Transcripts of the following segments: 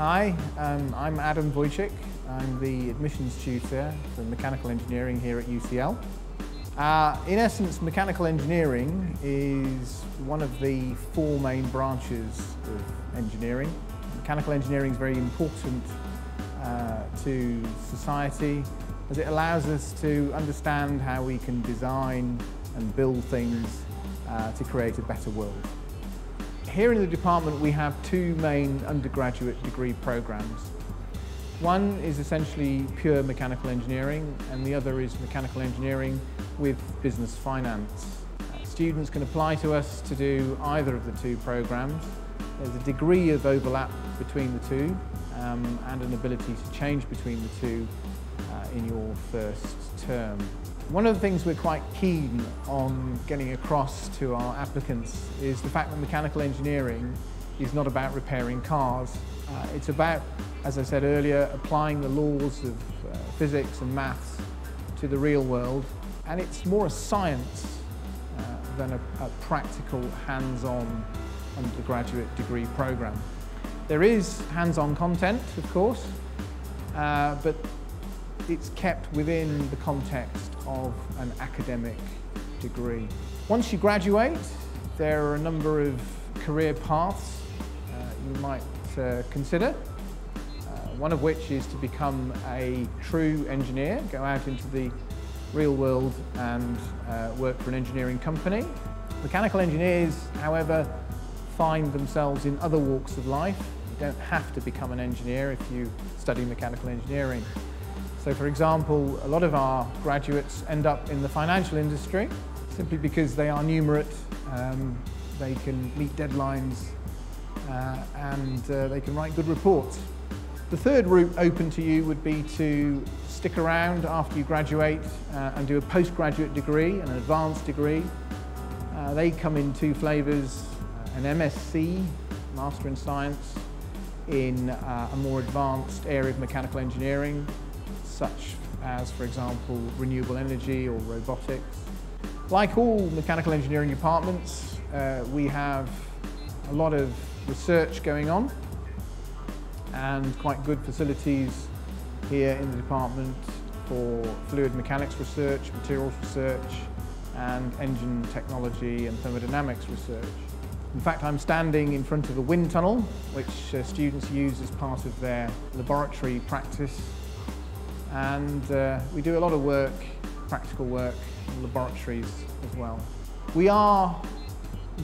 Hi, um, I'm Adam Wojcik. I'm the admissions tutor for mechanical engineering here at UCL. Uh, in essence, mechanical engineering is one of the four main branches of engineering. Mechanical engineering is very important uh, to society as it allows us to understand how we can design and build things uh, to create a better world. Here in the department we have two main undergraduate degree programs. One is essentially pure mechanical engineering and the other is mechanical engineering with business finance. Uh, students can apply to us to do either of the two programs. There's a degree of overlap between the two um, and an ability to change between the two uh, in your first term. One of the things we're quite keen on getting across to our applicants is the fact that mechanical engineering is not about repairing cars. Uh, it's about, as I said earlier, applying the laws of uh, physics and maths to the real world. And it's more a science uh, than a, a practical, hands-on undergraduate degree program. There is hands-on content, of course, uh, but it's kept within the context of an academic degree. Once you graduate, there are a number of career paths uh, you might uh, consider. Uh, one of which is to become a true engineer, go out into the real world and uh, work for an engineering company. Mechanical engineers, however, find themselves in other walks of life. You don't have to become an engineer if you study mechanical engineering. So for example, a lot of our graduates end up in the financial industry simply because they are numerate, um, they can meet deadlines uh, and uh, they can write good reports. The third route open to you would be to stick around after you graduate uh, and do a postgraduate degree, an advanced degree. Uh, they come in two flavours, an MSc, Master in Science, in uh, a more advanced area of mechanical engineering, such as, for example, renewable energy or robotics. Like all mechanical engineering departments, uh, we have a lot of research going on and quite good facilities here in the department for fluid mechanics research, materials research and engine technology and thermodynamics research. In fact, I'm standing in front of a wind tunnel, which uh, students use as part of their laboratory practice and uh, we do a lot of work, practical work, laboratories as well. We are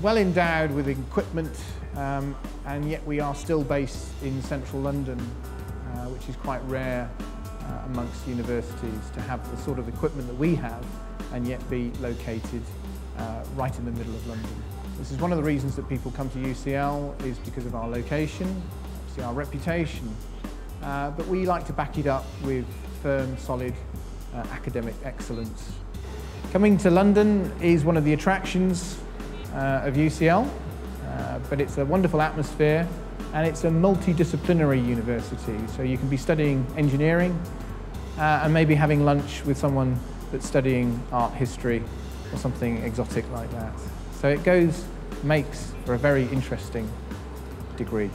well endowed with equipment um, and yet we are still based in central London, uh, which is quite rare uh, amongst universities to have the sort of equipment that we have and yet be located uh, right in the middle of London. This is one of the reasons that people come to UCL is because of our location, obviously our reputation, uh, but we like to back it up with firm, solid uh, academic excellence. Coming to London is one of the attractions uh, of UCL, uh, but it's a wonderful atmosphere and it's a multidisciplinary university. So you can be studying engineering uh, and maybe having lunch with someone that's studying art history or something exotic like that. So it goes, makes for a very interesting degree.